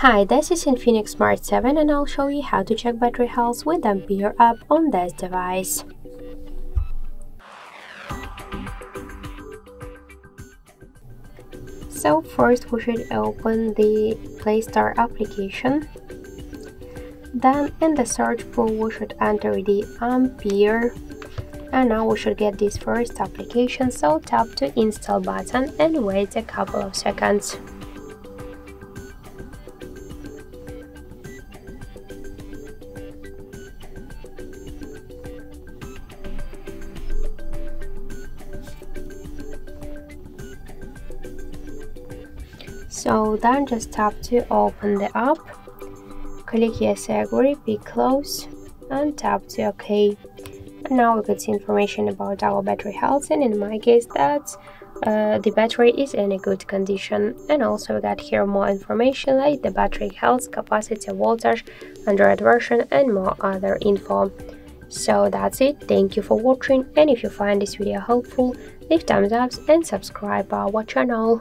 Hi, this is Infinix Smart 7 and I'll show you how to check battery health with Ampere app on this device. So first we should open the Play Store application. Then in the search bar we should enter the Ampere and now we should get this first application so tap to install button and wait a couple of seconds. So then just tap to open the app, click yes I agree, be close and tap to OK. And now we get information about our battery health and in my case that uh, the battery is in a good condition and also we got here more information like the battery health, capacity, voltage, Android version and more other info. So that's it, thank you for watching and if you find this video helpful, leave thumbs up and subscribe our channel.